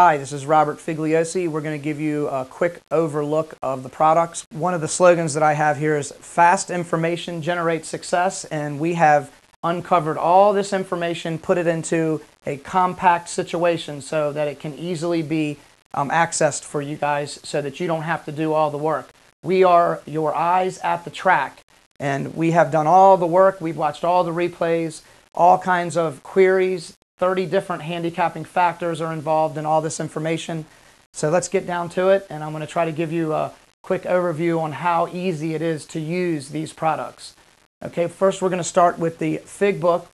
Hi, this is Robert Figliozzi. We're going to give you a quick overlook of the products. One of the slogans that I have here is fast information generates success, and we have uncovered all this information, put it into a compact situation so that it can easily be um, accessed for you guys so that you don't have to do all the work. We are your eyes at the track, and we have done all the work. We've watched all the replays, all kinds of queries. 30 different handicapping factors are involved in all this information. So let's get down to it, and I'm going to try to give you a quick overview on how easy it is to use these products. Okay, first we're going to start with the Fig Book.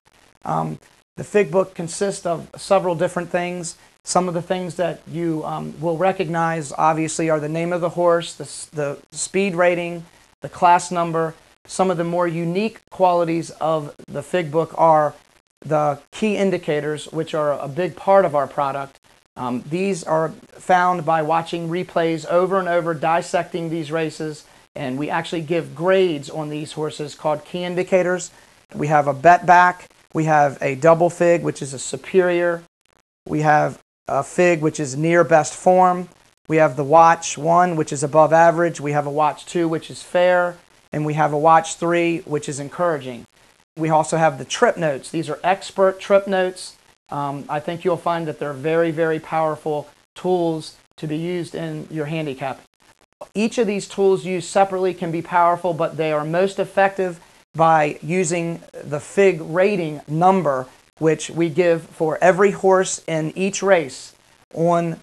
Um, the Fig Book consists of several different things. Some of the things that you um, will recognize, obviously, are the name of the horse, the, the speed rating, the class number. Some of the more unique qualities of the Fig Book are the key indicators, which are a big part of our product. Um, these are found by watching replays over and over, dissecting these races, and we actually give grades on these horses called key indicators. We have a bet back, we have a double fig, which is a superior, we have a fig, which is near best form. We have the watch one, which is above average. We have a watch two, which is fair. And we have a watch three, which is encouraging. We also have the trip notes. These are expert trip notes. Um, I think you'll find that they're very, very powerful tools to be used in your handicap. Each of these tools used separately can be powerful, but they are most effective by using the FIG rating number which we give for every horse in each race on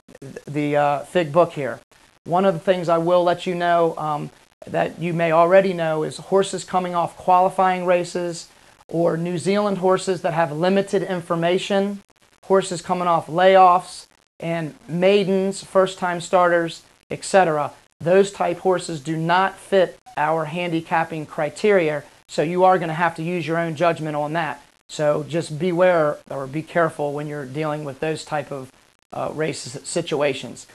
the uh, FIG book here. One of the things I will let you know um, that you may already know is horses coming off qualifying races or New Zealand horses that have limited information, horses coming off layoffs, and maidens, first time starters, etc. Those type horses do not fit our handicapping criteria, so you are going to have to use your own judgment on that. So just beware or be careful when you're dealing with those type of uh, race situations.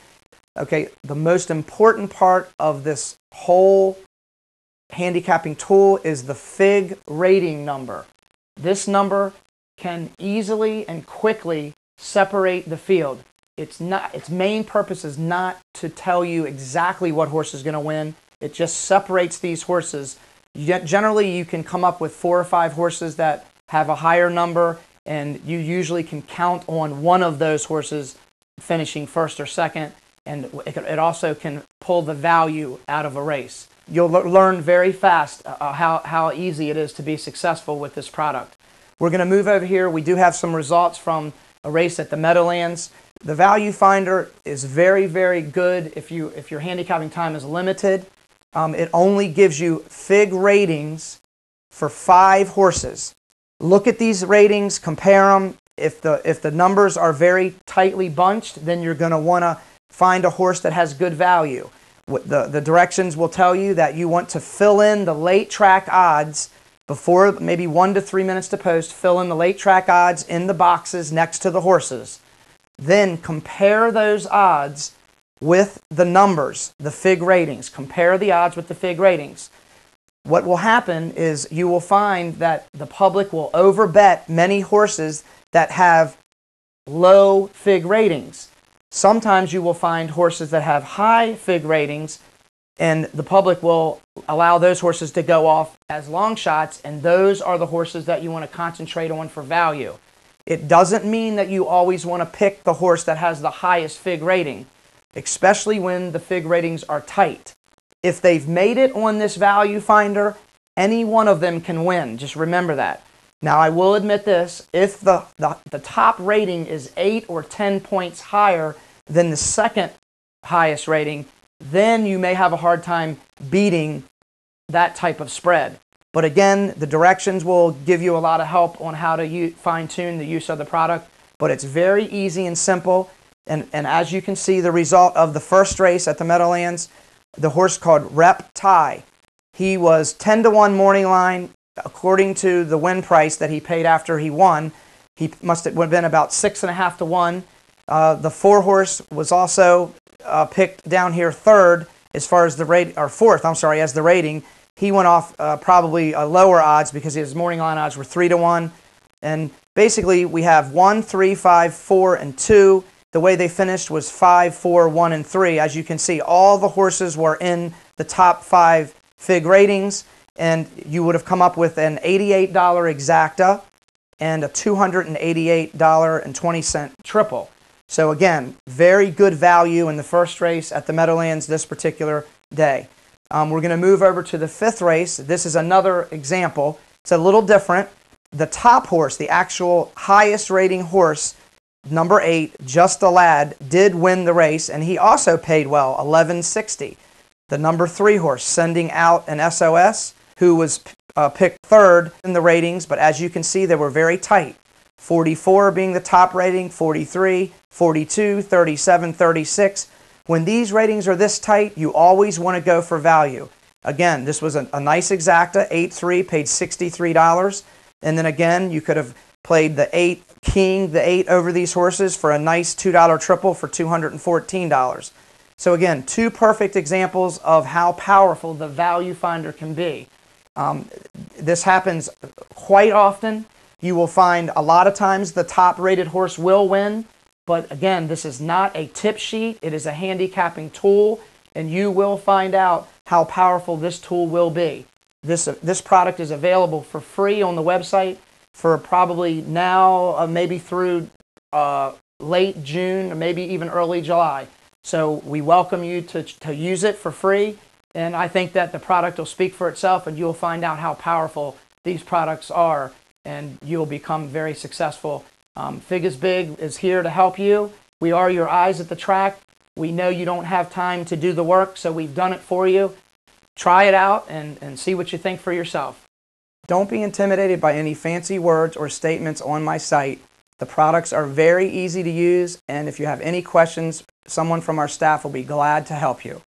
Okay, the most important part of this whole handicapping tool is the FIG rating number. This number can easily and quickly separate the field. It's not its main purpose is not to tell you exactly what horse is going to win. It just separates these horses. Generally you can come up with four or five horses that have a higher number, and you usually can count on one of those horses finishing first or second, and it also can pull the value out of a race. You'll learn very fast uh, uh, how, how easy it is to be successful with this product. We're going to move over here. We do have some results from a race at the Meadowlands. The value finder is very, very good if, you, if your handicapping time is limited. Um, it only gives you FIG ratings for five horses look at these ratings, compare them. If the, if the numbers are very tightly bunched, then you're going to want to find a horse that has good value. The, the directions will tell you that you want to fill in the late track odds before maybe one to three minutes to post, fill in the late track odds in the boxes next to the horses. Then compare those odds with the numbers, the FIG ratings. Compare the odds with the FIG ratings what will happen is you will find that the public will overbet many horses that have low FIG ratings. Sometimes you will find horses that have high FIG ratings, and the public will allow those horses to go off as long shots, and those are the horses that you want to concentrate on for value. It doesn't mean that you always want to pick the horse that has the highest FIG rating, especially when the FIG ratings are tight. If they've made it on this value finder, any one of them can win. Just remember that. Now, I will admit this if the, the, the, top rating is 8 or 10 points higher than the second highest rating, then you may have a hard time beating that type of spread. But again, the directions will give you a lot of help on how to fine tune the use of the product. But it's very easy and simple. And, and as you can see, the result of the first race at the Meadowlands, the horse called Rep Tie. He was 10 to 1 morning line according to the win price that he paid after he won. He must have been about six and a half to one. Uh, the four horse was also uh, picked down here third as far as the rate, or fourth, I'm sorry, as the rating. He went off uh, probably a lower odds because his morning line odds were three to one. And basically, we have one, three, five, four, and two. the way they finished was five, four, one, and 3. As you can see, all the horses were in the top five FIG ratings, and you would have come up with an $88 exacta and a $288.20 triple. So again, very good value in the first race at the Meadowlands this particular day. Um, we're going to move over to the fifth race. This is another example. It's a little different. The top horse, the actual highest rating horse, number eight, Just a Lad, did win the race, and he also paid well, 1160. The number three horse, Sending Out an SOS, who was uh, picked third in the ratings, but as you can see, they were very tight. 44 being the top rating, 43, 42, 37, 36. When these ratings are this tight, you always want to go for value. Again, this was a, a nice exacta, 8-3, paid $63. And then again, you could have played the 8 king, the 8 over these horses for a nice $2 triple for $214. So again, two perfect examples of how powerful the value finder can be. Um, this happens quite often. You will find a lot of times the top rated horse will win, but again, this is not a tip sheet. It is a handicapping tool, and you will find out how powerful this tool will be. This, uh, this product is available for free on the website for probably now, uh, maybe through uh, late June, maybe even early July. So we welcome you to, to use it for free. And I think that the product will speak for itself and you'll find out how powerful these products are and you'll become very successful. Um, Fig is Big is here to help you. We are your eyes at the track. We know you don't have time to do the work, so we've done it for you. Try it out and, and see what you think for yourself. Don't be intimidated by any fancy words or statements on my site. The products are very easy to use, and if you have any questions, someone from our staff will be glad to help you.